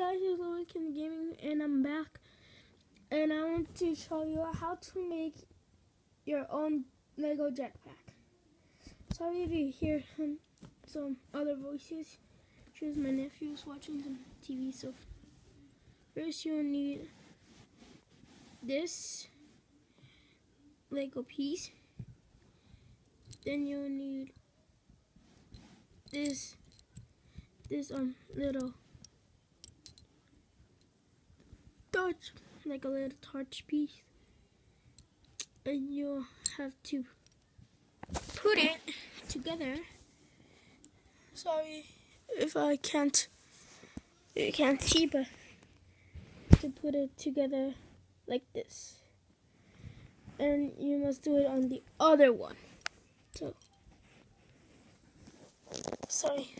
guys, it's Logan Gaming and I'm back and I want to show you how to make your own Lego jetpack. Sorry if you hear some other voices. Just my nephew's watching some TV so first you'll need this Lego piece. Then you'll need this this um little torch, like a little torch piece, and you'll have to put it together. Sorry if I can't, you can't see, but to put it together like this, and you must do it on the other one. So, sorry.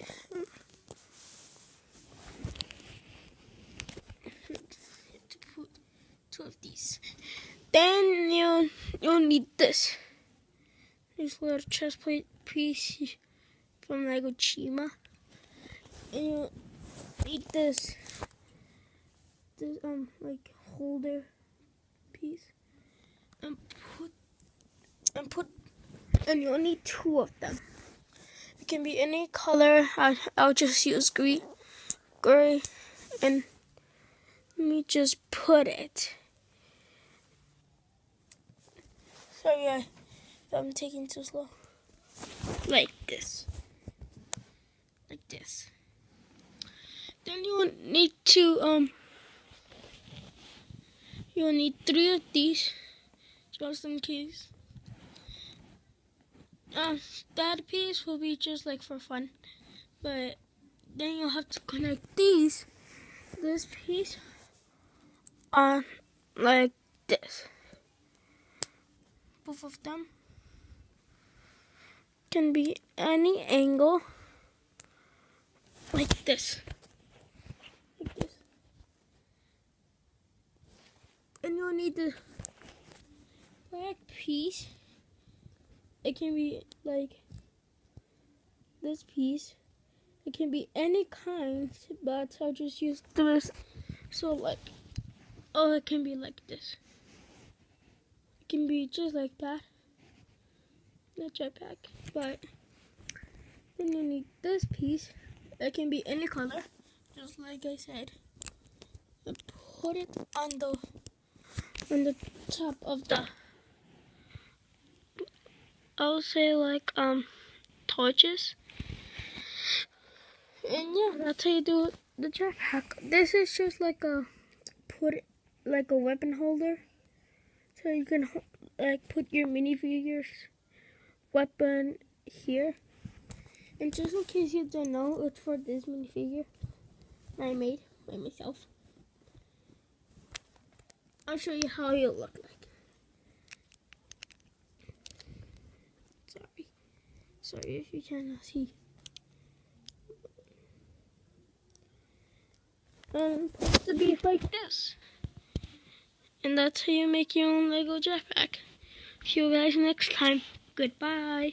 Two of these. Then you'll you'll need this. This little chest plate piece from Lego Chima. And you'll need this this um like holder piece. And put and put and you'll need two of them. It can be any color. I I'll just use green gray and let me just put it. Sorry, I, I'm taking too slow. Like this. Like this. Then you will need to, um, you will need three of these, just in case. Uh, that piece will be just like for fun, but then you'll have to connect these, this piece, on like this both of them. Can be any angle like this. Like this. And you'll need the black piece. It can be like this piece. It can be any kind but I'll just use this. So like oh it can be like this can be just like that. The jetpack. But then you need this piece. It can be any color. Just like I said. And put it on the on the top of the I'll say like um torches. And yeah, that's how you do the jetpack. This is just like a put like a weapon holder so you can like put your minifigures weapon here. And just in case you don't know, it's for this minifigure I made by myself. I'll show you how you look like. Sorry. Sorry if you cannot see. And it's supposed to be like this. And that's how you make your own Lego jetpack. See you guys next time. Goodbye.